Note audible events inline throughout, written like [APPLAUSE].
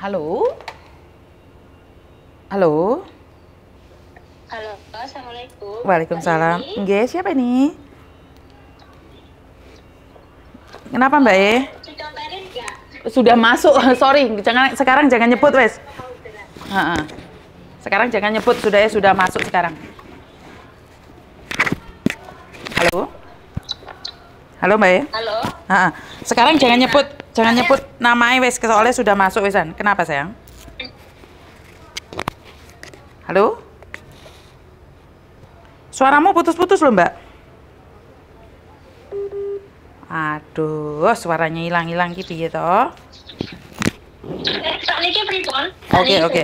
Halo? Halo? Halo, Assalamualaikum. Waalaikumsalam. Nggih, siapa ini? Kenapa Mbak E? Sudah nggak? Sudah masuk, [LAUGHS] sorry, jangan sekarang jangan nyebut wes. Sekarang jangan nyebut, sudah ya sudah masuk sekarang. Halo? Halo Mbak E? Halo. Sekarang jangan nyebut, jangan nyebut namanya wes, soalnya sudah masuk wesan. Kenapa sayang? Halo? Suaramu putus-putus loh Mbak. Aduh, suaranya hilang-hilang gitu ya toh. Oke oke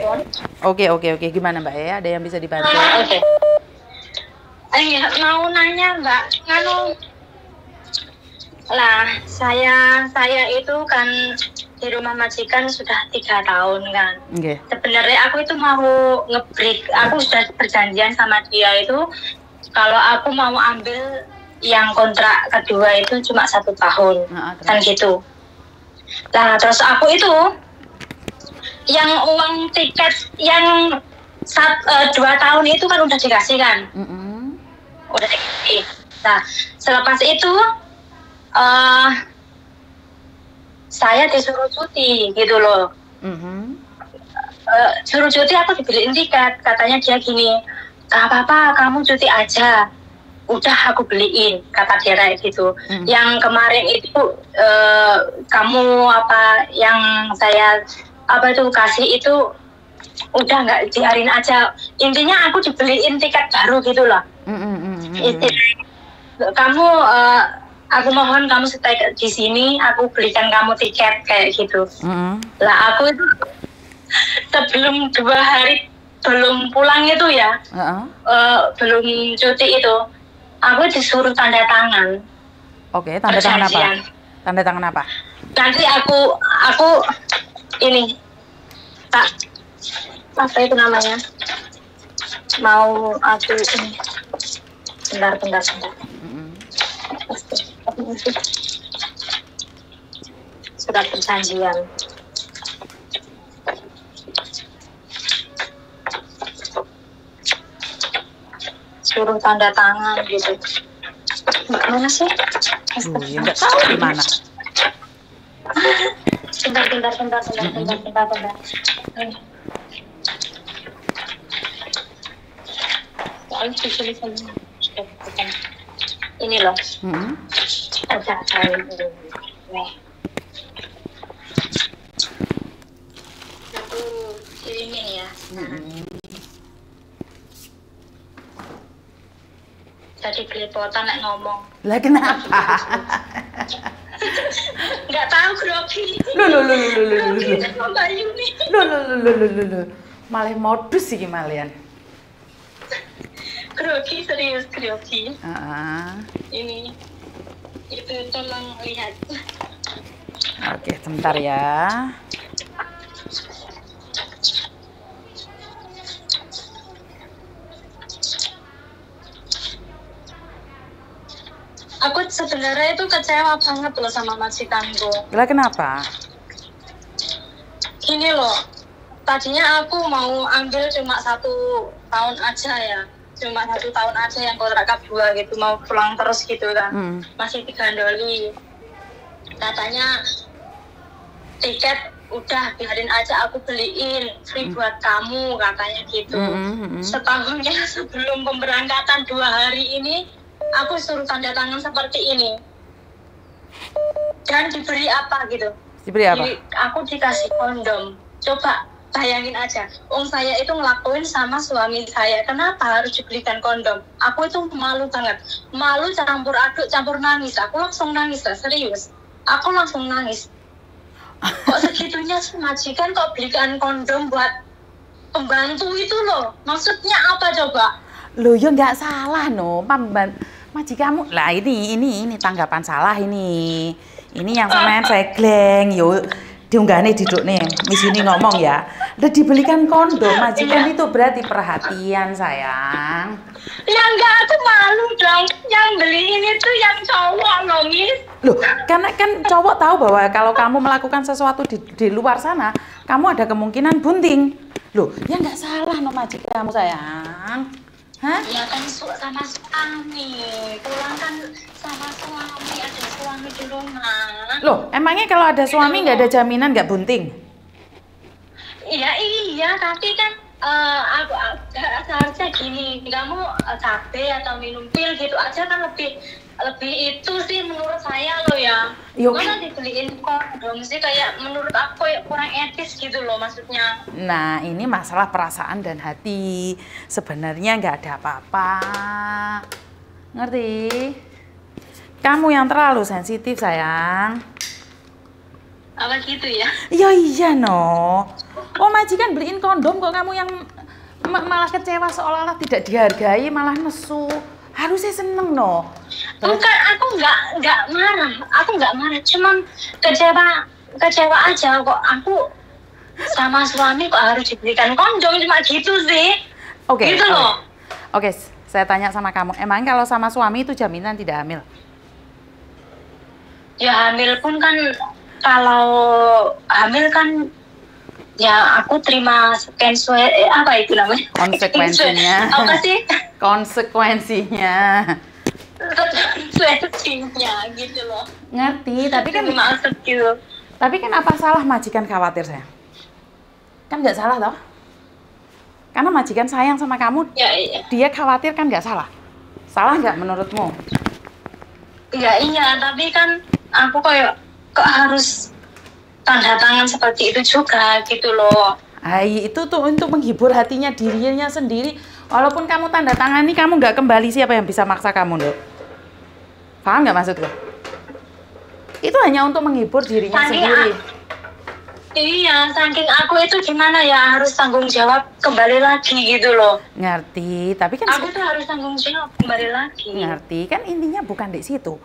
oke oke oke gimana Mbak ya? Ada yang bisa dibantu? Ah, Oke. Eh, ya, mau nanya Mbak, nganu lah saya saya itu kan di rumah majikan sudah tiga tahun kan. Oke. Sebenarnya aku itu mau ngebreak, aku sudah perjanjian sama dia itu kalau aku mau ambil yang kontrak kedua itu cuma satu tahun Nah, kan gitu. Nah terus aku itu yang uang tiket yang sat, eh, dua tahun itu kan udah dikasih kan, Mm-mm. udah dikasih. Nah selepas itu eh saya disuruh cuti gitu loh. Mhm. Eh, suruh cuti aku dibeliin tiket katanya dia gini gak apa-apa kamu cuti aja udah aku beliin kata dia kayak gitu Hmm. yang kemarin itu eh, kamu apa yang saya apa itu kasih itu udah nggak diarin aja intinya aku dibeliin tiket baru gitu loh Itu, mm-mm. kamu eh, aku mohon kamu stay di sini aku belikan kamu tiket kayak gitu Mm-mm. lah aku itu sebelum dua hari belum pulang itu ya, Heeh. eh, belum cuti itu, aku disuruh tanda tangan Oke, tanda tangan apa? Tanda tangan apa? Nanti aku aku ini tak apa itu namanya mau aku ini bentar bentar bentar Surat perjanjian. Suruh tanda tangan gitu. Mana sih? Ya nggak tahu di mana. bentar bentar bentar bentar bentar bentar bentar. Ini. Soalnya aku kirimin ya jadi nek ngomong Lah kenapa? nggak tahu grogi Loh, loh, loh, loh, loh, loh, grogi loh. sama Mbak Yuni Loh, loh, loh, loh, loh, loh, loh. Malah modus sih malian. grogi serius grogi ini itu tolong lihat Oke, sebentar ya. aku sebenarnya itu kecewa banget loh sama majikanku Lah kenapa? gini loh tadinya aku mau ambil cuma satu tahun aja ya cuma satu tahun aja yang kontrak kedua gitu mau pulang terus gitu kan Hmm. masih digandoli katanya tiket udah biarin aja aku beliin free buat kamu katanya gitu mm-mm. setahunnya [LAUGHS] sebelum pemberangkatan dua hari ini aku suruh tanda tangan seperti ini dan diberi apa gitu Diberi apa? Di- aku dikasih kondom. Coba bayangin aja. Om saya itu ngelakuin sama suami saya. Kenapa harus dibelikan kondom? Aku itu malu banget. Malu campur aduk, campur nangis. Aku langsung nangis lah, serius. Aku langsung nangis. Kok segitunya sih majikan kok belikan kondom buat pembantu itu loh. Maksudnya apa coba? Loh, ya nggak salah no, pemban majikanmu. Lah ini ini ini tanggapan salah ini. Ini yang sampean saya gleng yo diunggahne diduk nih. Miss ini ngomong ya. Udah dibelikan kondom, majikan itu berarti perhatian sayang. Ya enggak, aku malu dong. Yang beliin itu yang cowok loh, Miss. Loh, karena kan cowok tahu bahwa kalau kamu melakukan sesuatu di, di luar sana, kamu ada kemungkinan bunting. Loh, ya nggak salah no majikan kamu sayang. Hah? Ya kan sama suami. Pulang kan sama suami, ada suami di rumah. Loh, emangnya kalau ada suami nggak ada jaminan nggak bunting? Iya, iya, tapi kan eh, aku seharusnya gini, kamu eh, cabe atau minum pil gitu aja kan lebih lebih itu sih menurut saya loh ya. Yo, Masa dibeliin kondom sih kayak menurut aku ya kurang etis gitu loh maksudnya. Nah, ini masalah perasaan dan hati. Sebenarnya nggak ada apa-apa. Ngerti? Kamu yang terlalu sensitif, sayang. Apa gitu ya? Iya iya no. Oh majikan beliin kondom kok kamu yang ma- malah kecewa seolah-olah tidak dihargai malah nesu. Harusnya seneng no. Bukan, aku nggak nggak marah, aku nggak marah, cuman kecewa kecewa aja kok aku sama suami kok harus diberikan kondom cuma gitu sih. Oke. Gitu oke. loh. Oke, s- saya tanya sama kamu. Emang kalau sama suami itu jaminan tidak hamil? Ya hamil pun kan kalau hamil kan ya aku terima konsue eh, apa itu namanya? Konsekuensinya. [LAUGHS] apa sih? [LAUGHS] Konsekuensinya. Konsekuensinya gitu loh. Ngerti, tapi kan maksud gitu. tapi kan apa salah majikan khawatir saya? Kan nggak salah toh? Karena majikan sayang sama kamu, Ya iya. dia khawatir kan nggak salah. Salah nggak menurutmu? Ya iya, tapi kan aku kayak kok harus tanda tangan seperti itu juga gitu loh. Hai, itu tuh untuk menghibur hatinya dirinya sendiri. Walaupun kamu tanda tangani, kamu nggak kembali siapa yang bisa maksa kamu, Dok? Paham nggak maksudku? Itu hanya untuk menghibur dirinya Saking sendiri. Iya, saking aku itu gimana ya harus tanggung jawab kembali lagi gitu loh. Ngerti, tapi kan Aku tuh harus tanggung jawab kembali lagi. ngerti kan intinya bukan di situ.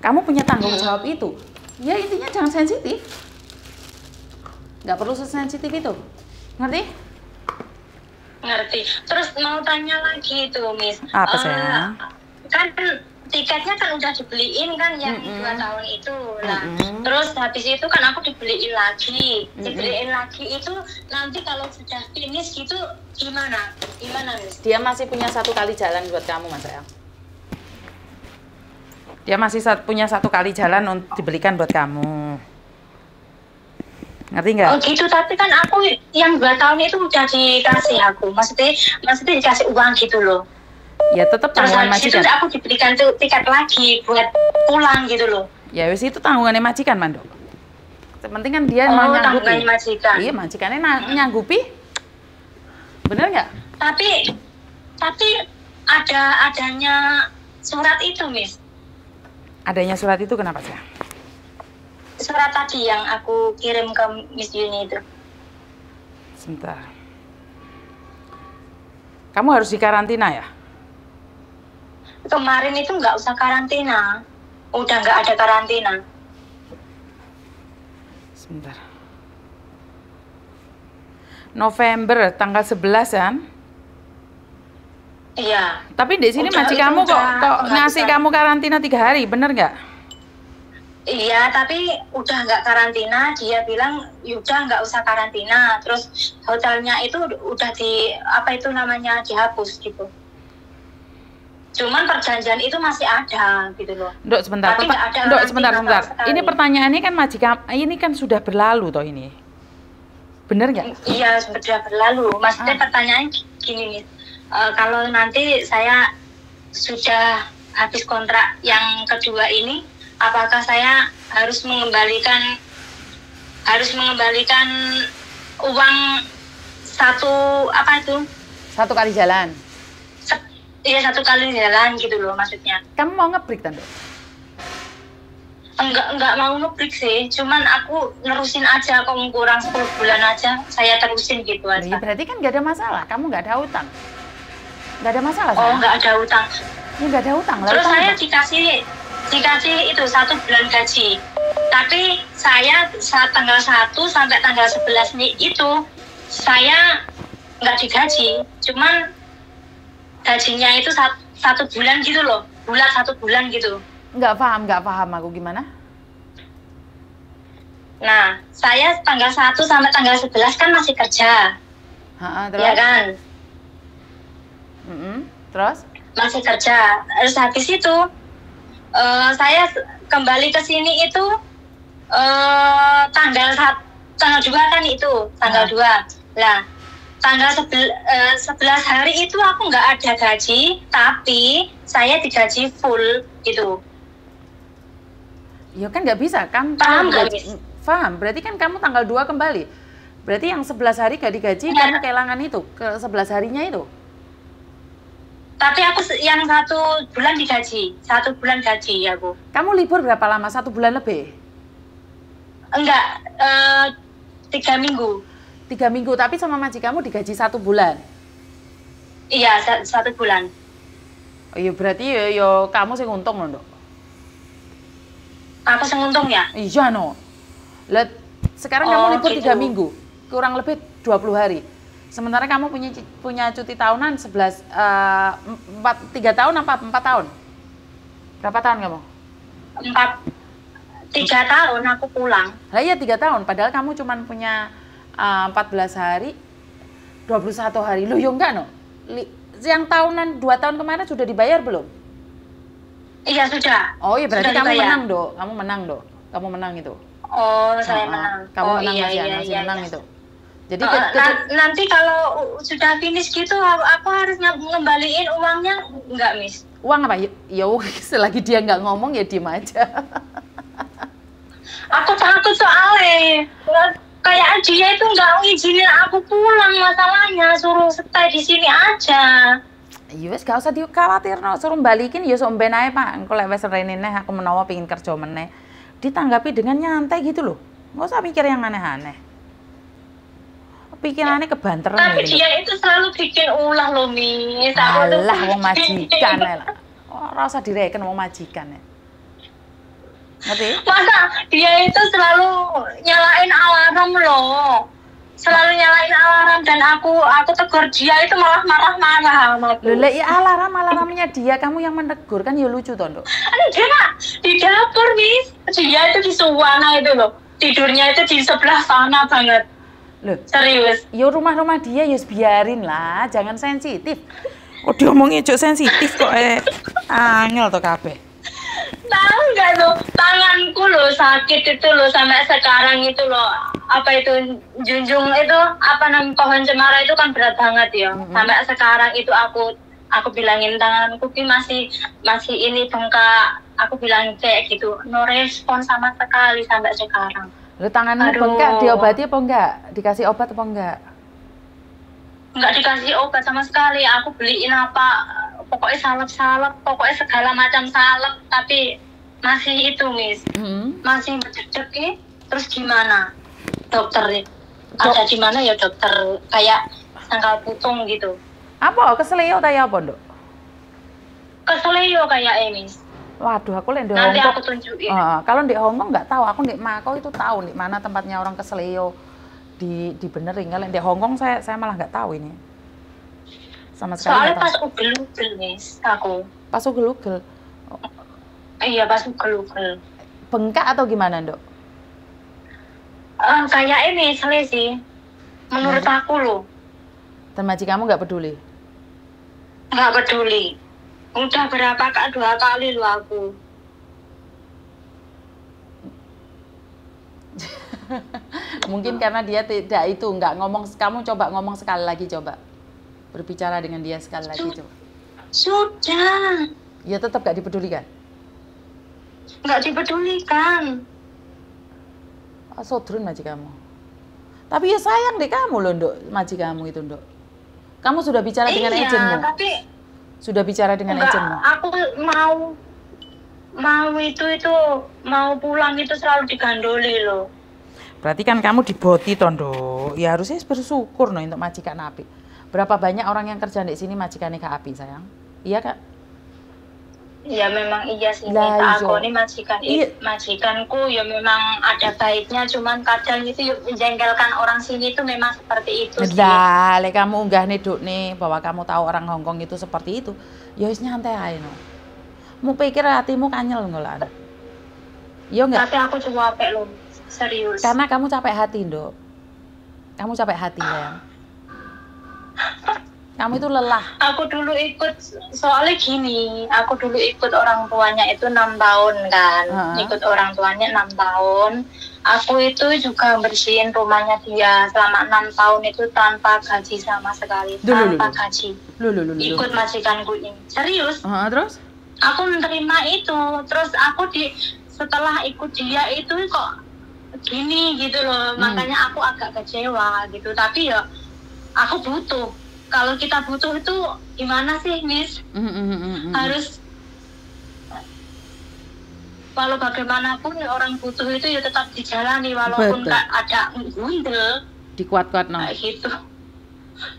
Kamu punya tanggung jawab itu. Ya intinya jangan sensitif. Nggak perlu sesensitif itu. Ngerti? Ngerti. Terus mau tanya lagi itu, Miss. Apa, sayang? Kan tiketnya kan udah dibeliin kan yang Mm-mm. dua tahun itu. Nah, Mm-mm. terus habis itu kan aku dibeliin lagi. Mm-mm. Dibeliin lagi itu nanti kalau sudah finish gitu gimana? Gimana, Miss? Dia masih punya satu kali jalan buat kamu, Mas sayang. Dia masih sat- punya satu kali jalan untuk dibelikan buat kamu. Ngerti nggak? Oh gitu, tapi kan aku yang dua tahun itu udah dikasih aku. Maksudnya, maksudnya dikasih uang gitu loh. Ya tetap Terus tanggungan majikan. aku diberikan tuh tiket lagi buat pulang gitu loh. Ya wis itu tanggungannya majikan, Mando. Penting kan dia Oh, mau nyanggupi. tanggungannya majikan. Iya, majikannya na- nyanggupi. Bener nggak? Tapi tapi ada adanya surat itu, Miss. Adanya surat itu kenapa sih? Surat tadi yang aku kirim ke Miss Yuni itu. Sebentar. Kamu harus dikarantina ya? Kemarin itu nggak usah karantina. Udah nggak ada karantina. Sebentar. November tanggal 11 kan? Iya. Tapi di sini maji itu kamu kok kok ngasih kamu karantina tiga hari, bener nggak? Iya, tapi udah nggak karantina. Dia bilang, udah nggak usah karantina. Terus hotelnya itu udah di apa itu namanya dihapus gitu. Cuman perjanjian itu masih ada gitu loh. Dok sebentar, Tapi nggak ada Dok sebentar, sebentar. Ini pertanyaannya kan maji kamu, ini kan sudah berlalu toh ini. Bener nggak? Iya, sudah berlalu. Maksudnya Ah. pertanyaan gini nih, eh, kalau nanti saya sudah habis kontrak yang kedua ini, apakah saya harus mengembalikan harus mengembalikan uang satu apa itu? Satu kali jalan. Iya satu kali jalan gitu loh maksudnya. Kamu mau ngebreak tante? Enggak enggak mau ngebreak sih, cuman aku nerusin aja kok kurang 10 bulan aja saya terusin gitu Ya, aja. berarti kan nggak ada masalah. Kamu nggak ada utang. Nggak ada masalah. Oh enggak ada utang. Ya nggak ada utang. Terus utang saya apa? dikasih dikasih itu satu bulan gaji. Tapi saya saat tanggal 1 sampai tanggal 11 nih itu saya nggak digaji cuman gajinya itu satu, satu bulan gitu loh bulan satu bulan gitu Nggak paham, nggak paham aku gimana? nah saya tanggal 1 sampai tanggal 11 kan masih kerja Ha, ya kan Mm-mm. Terus? masih kerja terus habis itu eh, saya kembali ke sini itu eh, tanggal tanggal dua kan itu tanggal Nah. dua lah tanggal sebel, eh, 11 hari itu aku nggak ada gaji tapi saya digaji full gitu Ya kan nggak bisa kan? Paham kamu nggak? Paham. Berarti kan kamu tanggal 2 kembali. Berarti yang 11 hari gak digaji, Iya. kamu kehilangan itu. Ke 11 harinya itu. Tapi aku yang satu bulan digaji satu bulan gaji aku Kamu libur berapa lama? Satu bulan lebih? enggak eh, tiga minggu Tiga minggu, tapi sama maji kamu digaji satu bulan. iya sa- satu bulan Oh iya berarti ya, ya kamu sing untung loh, Nduk. aku senguntung ya Iya no. Lah sekarang Oh, kamu libur gitu. tiga minggu, kurang lebih 20 hari. Sementara kamu punya punya cuti tahunan 11 eh, empat tiga tahun apa empat tahun? Berapa tahun kamu? empat tiga tahun aku pulang Lah iya tiga tahun, padahal kamu cuma punya eh, 14 hari, 21 hari. Lu yo enggak no? Yang tahunan dua tahun kemarin sudah dibayar belum? iya sudah Oh iya berarti Sudah kamu dibayar. menang dok, kamu menang dok, kamu menang itu. oh saya Oh, menang Kamu oh menang iya Mas iya masih iya, menang iya. itu. Jadi Eh, ke- ke- na- nanti kalau sudah finish gitu aku harus nge- ngembaliin uangnya enggak miss uang apa? Ya, ya [LAUGHS] selagi dia nggak ngomong ya diem aja. aku takut soalnya kayak dia itu nggak ngizinin aku pulang masalahnya suruh stay di sini aja Ya wes gak usah dikhawatir no, suruh balikin ya sok ben ae Pak. Engko lek wis rene aku menawa pengin kerja meneh. Ditanggapi dengan nyantai gitu loh. Nggak usah mikir yang aneh-aneh. Pikirannya kebanteran tapi gitu. dia itu selalu bikin ulah loh miss tuh- Alah wong majikan lah. Oh, ora usah direken wong majikan ya. Ngerti? masa dia itu selalu nyalain alarm loh selalu nyalain alarm dan aku aku tegur dia itu malah marah-marah sama aku Loh, lek ya alarm alarmnya dia kamu yang menegur kan ya lucu toh. Aduh, dia Pak, di dapur mis dia itu di suwana itu loh tidurnya itu di sebelah sana banget Loh, serius ya rumah-rumah dia ya biarin lah, jangan sensitif. Oh, diomongnya cok sensitif kok eh. Angel tuh kabeh. tahu nggak tuh tanganku loh sakit itu loh sampai sekarang itu loh apa itu junjung itu apa namanya pohon cemara itu kan berat banget ya Mm-mm. sampai sekarang itu aku aku bilangin tanganku ki masih masih ini bengkak aku bilang kayak gitu no respon sama sekali sampai sekarang Lu tanganmu Aduh. bengkak, diobati apa enggak? Dikasih obat apa enggak? nggak dikasih obat sama sekali aku beliin apa pokoknya salep-salep pokoknya segala macam salep tapi masih itu miss Hmm. masih berdedek ya. terus gimana dokter ada di mana ya dokter kayak sangkal putung gitu Apa? Keselio ta ya apa, Nduk? keselio kayak ini Waduh, aku lek ndek nanti Hongkong. aku tunjukin Ah, kalau di Hongkong nggak tahu, aku di Makau itu tahu di mana tempatnya orang keselio di dibenerin. Kalau di Hongkong saya saya malah nggak tahu ini. Sama sekali soalnya pas ugel-ugel miss aku Pas ugel-ugel. iya pas ugel-ugel Bengkak atau gimana, Nduk? Eh, kayak ini sele sih menurut Hmm. aku loh Dan maji kamu nggak peduli. nggak peduli udah berapa kak dua kali lo aku [LAUGHS] Mungkin karena dia tidak itu nggak ngomong. Kamu coba ngomong sekali lagi coba. Berbicara dengan dia sekali lagi coba. sudah Ya tetap nggak dipedulikan. nggak dipedulikan Oh, sodrun maji kamu. Tapi ya sayang deh kamu loh, Nduk. Maji kamu itu, Nduk. Kamu sudah bicara dengan iya agentmu? tapi Sudah bicara dengan Enggak, agentmu? aku mau mau itu itu mau pulang itu selalu digandoli loh. Berarti kan kamu diboti tondo. Ya harusnya bersyukur no untuk majikan api. Berapa banyak orang yang kerja di sini majikannya ke api sayang? Iya kak? Ya memang iya sih. Lah, iya. aku ini majikan Iya. majikanku ya memang ada baiknya, cuman kadang itu yuk menjengkelkan orang sini itu memang seperti itu sih. Lah, lek kamu unggah nih Duk, nih bahwa kamu tahu orang Hongkong itu seperti itu, ya wis nyantai aja no. Mu pikir hatimu kanyel ngolah. Yo enggak, Tapi aku coba capek loh, serius. karena kamu capek hati, Nduk. Kamu capek hati ya. [LAUGHS] Kamu itu lelah. Aku dulu ikut soalnya gini, aku dulu ikut orang tuanya itu enam tahun kan, Heeh. ikut orang tuanya enam tahun. Aku itu juga bersihin rumahnya dia selama enam tahun itu tanpa gaji sama sekali, duh, tanpa duh. gaji. Lu lu lu lu. Ikut majikanku ini, serius. Heeh, terus? Aku menerima itu, terus aku di setelah ikut dia itu kok gini gitu loh, Hmm. makanya aku agak kecewa gitu. Tapi ya aku butuh. Kalau kita butuh itu gimana sih, Miss? Mm, mm, mm, mm, mm. harus walau bagaimanapun orang butuh itu ya tetap dijalani walaupun Betul. nggak ada gundel dikuat-kuat no. kayak gitu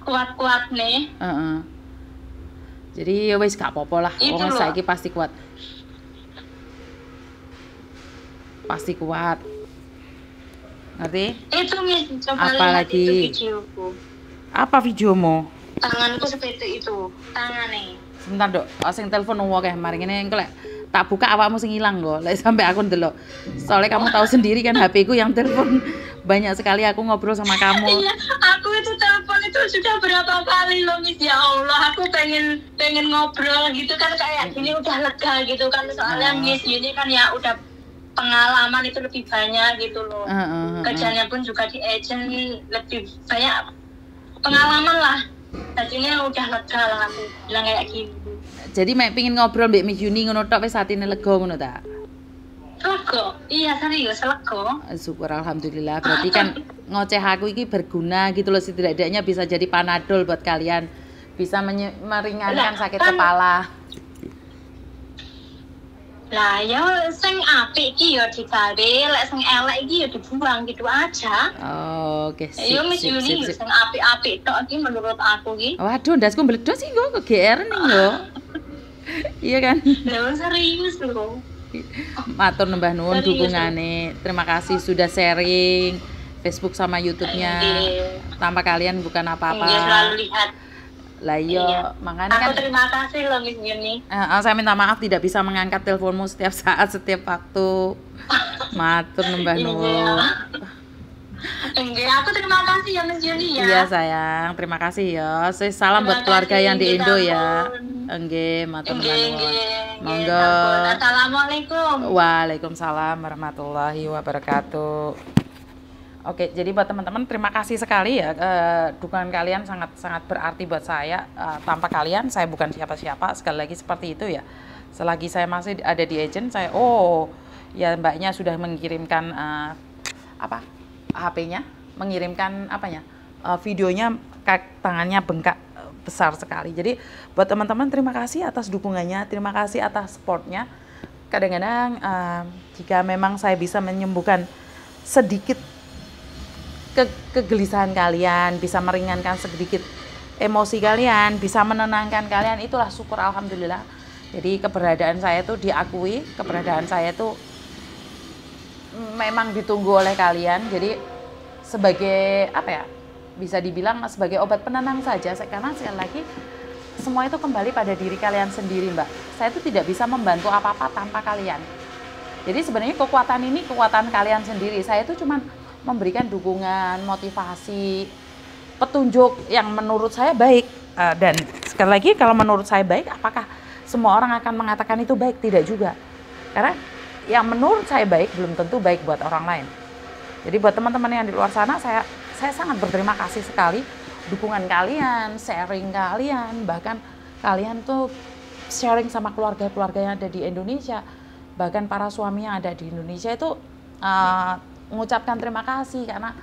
kuat-kuat nih Heeh. Jadi ya wis gak apa-apa lah. Itu Wong loh. saiki pasti kuat. Pasti kuat. Ngerti? itu Miss coba Apa lihat lagi? itu videoku Apa videomu? Tanganku seperti itu tangan nih Sebentar, Dok. Oh, sing telepon wong akeh. Mari ngene engko lek tak buka awakmu sing ilang kok. Lek sampai aku ndelok. Soalnya kamu tahu sendiri kan HP ku yang telepon banyak sekali aku ngobrol sama kamu. iya aku itu telepon itu sudah berapa kali loh Miss ya Allah aku pengen pengen ngobrol gitu kan kayak gini udah lega gitu kan soalnya Oh. Miss ini kan ya udah pengalaman itu lebih banyak gitu loh Heeh, heeh, heeh. kerjanya pun juga di agent lebih banyak pengalaman lah jadinya udah lega lah aku bilang kayak gini Jadi mek pengin ngobrol mbek Miss Yuni ngono tok wis atine lega ngono ta. lega iya serius lega Syukur alhamdulillah. Berarti kan ngoceh aku ini berguna gitu loh setidaknya bisa jadi panadol buat kalian. Bisa meringankan sakit kan- kepala. Lah ya sing apik iki ya digawe lek sing elek iki ya dibuang gitu aja Oh, Oke, sip, ya sip, sip. sing apik-apik tok iki menurut aku iki Waduh, ndasku meledos sih kok ke GR nih yo. iya kan? lho serius lho Matur nembah nuwun dukungane. Terima kasih sudah sharing Facebook sama YouTube-nya. Nggih. Tanpa kalian bukan apa-apa. selalu lihat Lah iya, Iya. makanya aku kan terima kasih loh Miss Yuni Eh, eh, saya minta maaf tidak bisa mengangkat teleponmu setiap saat, setiap waktu. [LAUGHS] Matur nembah Iya. nuwun. Enggak, aku terima kasih ya Miss Yuni ya. Iya sayang, terima kasih ya. Saya salam Terima buat keluarga kasih, yang di Indo ya. Enggih, matur Enggak, nuwun. enggak. Monggo. Assalamualaikum. Waalaikumsalam warahmatullahi wabarakatuh. Oke, jadi buat teman-teman terima kasih sekali ya eh, dukungan kalian sangat sangat berarti buat saya. Eh, tanpa kalian saya bukan siapa-siapa. Sekali lagi seperti itu ya. Selagi saya masih ada di agent, saya oh ya mbaknya sudah mengirimkan eh, apa HP-nya, mengirimkan apanya eh, videonya tangannya bengkak besar sekali. Jadi buat teman-teman terima kasih atas dukungannya, terima kasih atas supportnya kadang-kadang eh, jika memang saya bisa menyembuhkan sedikit ke kegelisahan kalian, bisa meringankan sedikit emosi kalian, bisa menenangkan kalian, itulah syukur alhamdulillah. Jadi keberadaan saya itu diakui, keberadaan saya itu memang ditunggu oleh kalian. Jadi sebagai apa ya? Bisa dibilang sebagai obat penenang saja. Karena sekali lagi semua itu kembali pada diri kalian sendiri, Mbak. Saya itu tidak bisa membantu apa-apa tanpa kalian. Jadi sebenarnya kekuatan ini kekuatan kalian sendiri. Saya itu cuma memberikan dukungan, motivasi, petunjuk yang menurut saya baik. Eh, dan sekali lagi kalau menurut saya baik, apakah semua orang akan mengatakan itu baik? Tidak juga. Karena yang menurut saya baik belum tentu baik buat orang lain. Jadi buat teman-teman yang di luar sana, saya saya sangat berterima kasih sekali dukungan kalian, sharing kalian, bahkan kalian tuh sharing sama keluarga-keluarga yang ada di Indonesia, bahkan para suami yang ada di Indonesia itu uh, mengucapkan terima kasih karena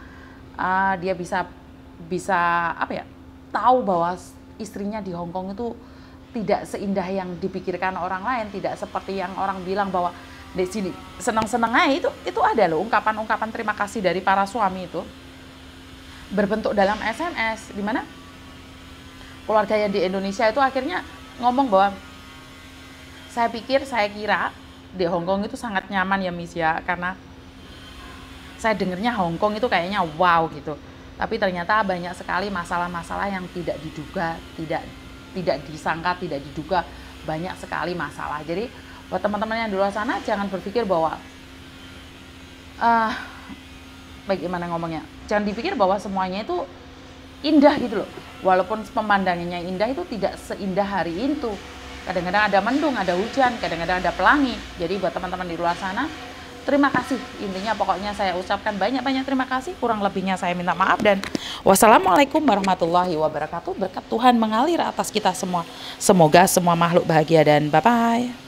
uh, dia bisa bisa apa ya tahu bahwa istrinya di Hong Kong itu tidak seindah yang dipikirkan orang lain, tidak seperti yang orang bilang bahwa di sini senang-senang aja itu itu ada loh ungkapan-ungkapan terima kasih dari para suami itu. Berbentuk dalam SMS di mana keluarga yang di Indonesia itu akhirnya ngomong bahwa saya pikir, saya kira di Hong Kong itu sangat nyaman ya Miss ya, karena saya dengernya Hong Kong itu kayaknya wow gitu. Tapi ternyata banyak sekali masalah-masalah yang tidak diduga, tidak tidak disangka, tidak diduga banyak sekali masalah. Jadi buat teman-teman yang di luar sana jangan berpikir bahwa uh, bagaimana ngomongnya, jangan dipikir bahwa semuanya itu indah gitu loh. Walaupun pemandangannya indah itu tidak seindah hari itu. Kadang-kadang ada mendung, ada hujan, kadang-kadang ada pelangi. Jadi buat teman-teman di luar sana, terima kasih. Intinya pokoknya saya ucapkan banyak-banyak terima kasih. Kurang lebihnya saya minta maaf dan wassalamualaikum warahmatullahi wabarakatuh. Berkat Tuhan mengalir atas kita semua. Semoga semua makhluk bahagia dan bye-bye.